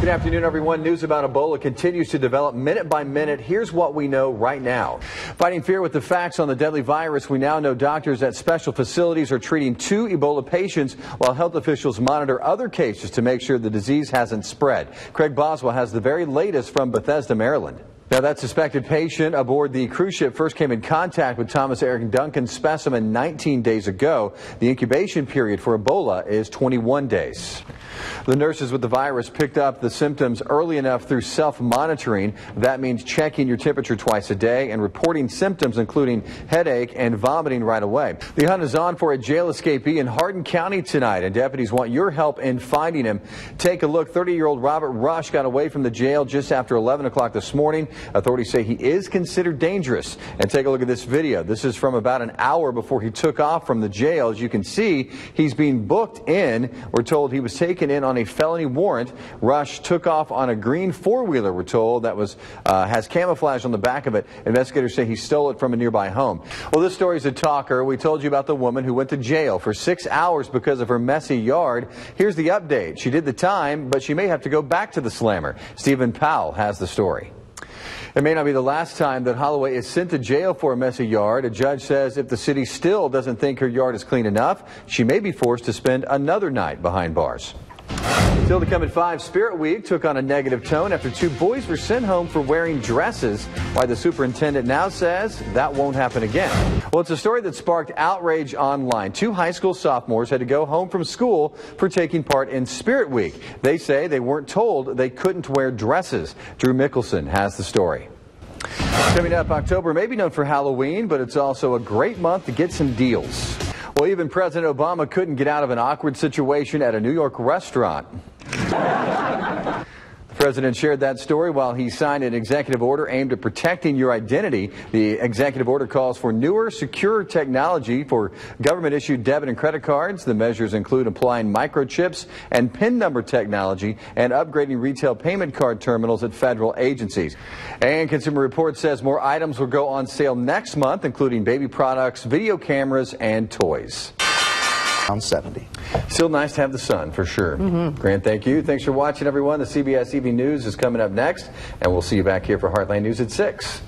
Good afternoon, everyone. News about Ebola continues to develop minute by minute. Here's what we know right now. Fighting fear with the facts on the deadly virus, we now know doctors at special facilities are treating two Ebola patients while health officials monitor other cases to make sure the disease hasn't spread. Craig Boswell has the very latest from Bethesda, Maryland. Now, that suspected patient aboard the cruise ship first came in contact with Thomas Eric Duncan's specimen 19 days ago. The incubation period for Ebola is 21 days. The nurses with the virus picked up the symptoms early enough through self-monitoring. That means checking your temperature twice a day and reporting symptoms including headache and vomiting right away. The hunt is on for a jail escapee in Hardin County tonight, and deputies want your help in finding him. Take a look. 30-year-old Robert Rush got away from the jail just after 11 o'clock this morning. Authorities say he is considered dangerous. And take a look at this video. This is from about an hour before he took off from the jail. As you can see, he's being booked in. We're told he was taken in on a felony warrant. Rush took off on a green four-wheeler, we're told, that was uh, has camouflage on the back of it. Investigators say he stole it from a nearby home. Well, this story is a talker. We told you about the woman who went to jail for six hours because of her messy yard. Here's the update. She did the time, but she may have to go back to the slammer. Stephen Powell has the story. It may not be the last time that Holloway is sent to jail for a messy yard. A judge says if the city still doesn't think her yard is clean enough, she may be forced to spend another night behind bars. Still to come at 5, Spirit Week took on a negative tone after two boys were sent home for wearing dresses. Why the superintendent now says that won't happen again. Well, it's a story that sparked outrage online. Two high school sophomores had to go home from school for taking part in Spirit Week. They say they weren't told they couldn't wear dresses. Drew Mickelson has the story. Coming up, October may be known for Halloween, but it's also a great month to get some deals. Well, even President Obama couldn't get out of an awkward situation at a New York restaurant. The president shared that story while he signed an executive order aimed at protecting your identity. The executive order calls for newer, secure technology for government issued debit and credit cards. The measures include applying microchips and PIN number technology and upgrading retail payment card terminals at federal agencies. And Consumer Reports says more items will go on sale next month, including baby products, video cameras, and toys. 70. Still nice to have the sun, for sure. Mm -hmm. Grant, thank you. Thanks for watching, everyone. The CBS Evening News is coming up next, and we'll see you back here for Heartland News at 6.